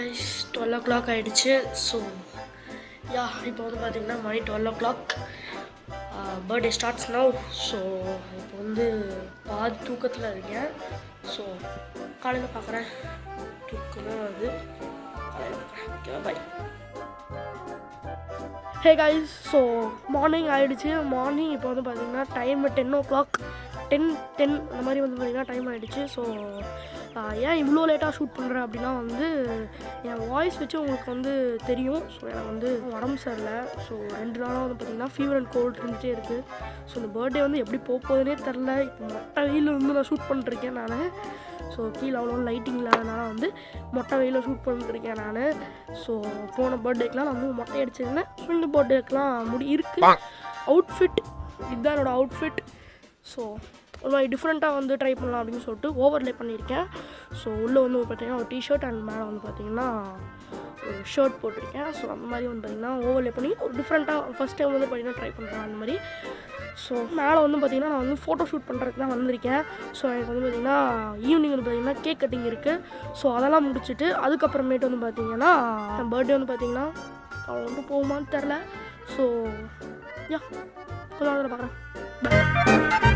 Guys twelve o'clock ஆகிடுச்சு so யா இப்போ வந்து பார்த்தீங்கன்னா மணி twelve o'clock birthday starts now so இப்போ வந்து பாதி தூக்கத்தில் இருக்கேன். ஸோ காலையில் பார்க்குறேன் தூக்கமே வருது. காலையில் பார்க்குறேன் ஓகேவா bye hey guys so morning ஆகிடுச்சு மார்னிங் இப்போ வந்து பார்த்தீங்கன்னா time ten o'clock ten ten அந்த மாதிரி வந்து பார்த்தீங்கன்னா டைம் ஆகிடுச்சு ஸோ ஏன் இவ்வளோ லேட்டாக ஷூட் பண்ணுறேன் அப்படின்னா வந்து என் வாய்ஸ் வச்சு உங்களுக்கு வந்து தெரியும். ஸோ எனக்கு வந்து உடம்பு சரியில்லை. ஸோ ரெண்டு நாளாக வந்து பார்த்தீங்கன்னா ஃபீவர் அண்ட் கோல்ட் இருந்துகிட்டே இருக்குது ஸோ இந்த பர்த்டே வந்து எப்படி போக போகுதுன்னே தெரில இப்போ மொட்டை வெயில் வந்து நான் ஷூட் பண்ணிட்டுருக்கேன் நான். ஸோ கீழே அவ்வளோ லைட்டிங் இல்லாதனால வந்து மொட்டை வெயிலில் ஷூட் பண்ணிட்டுருக்கேன் நான். ஸோ போன பர்த்டேக்கெலாம் நான் வந்து மொட்டை அடிச்சிருந்தேன். ஸோ இந்த பர்த்டேக்கெலாம் முடி இருக்குது அவுட்ஃபிட் இதுதான் என்னோடய அவுட்ஃபிட் ஸோ ஒரு மாதிரி டிஃப்ரெண்ட்டாக வந்து ட்ரை பண்ணலாம் அப்படின்னு சொல்லிட்டு ஓவர்லே பண்ணியிருக்கேன். ஸோ உள்ளே வந்து பார்த்தீங்கன்னா ஒரு டிஷர்ட் அண்ட் மேலே வந்து பார்த்திங்கன்னா ஒரு ஷர்ட் போட்டிருக்கேன். ஸோ அந்த மாதிரி வந்து பார்த்தீங்கன்னா ஓவர்லே பண்ணி ஒரு டிஃப்ரெண்ட்டாக ஃபஸ்ட் டைம் வந்து பார்த்தீங்கன்னா ட்ரை பண்ணுறேன் அந்த மாதிரி. ஸோ மேலே வந்து பார்த்திங்கன்னா நான் வந்து ஃபோட்டோ ஷூட் பண்ணுறதுக்கு தான் வந்திருக்கேன். ஸோ எனக்கு வந்து பார்த்திங்கன்னா ஈவினிங் வந்து பார்த்திங்கன்னா கேக் கட்டிங் இருக்குது ஸோ அதெல்லாம் முடிச்சுட்டு அதுக்கப்புறமேட்டு வந்து பார்த்திங்கன்னா என் பர்த்டே வந்து பார்த்திங்கன்னா அவள் வந்து போகுமான்னு தெரில. ஸோ யா கொஞ்சம் நேரத்தில் பார்க்குறேன்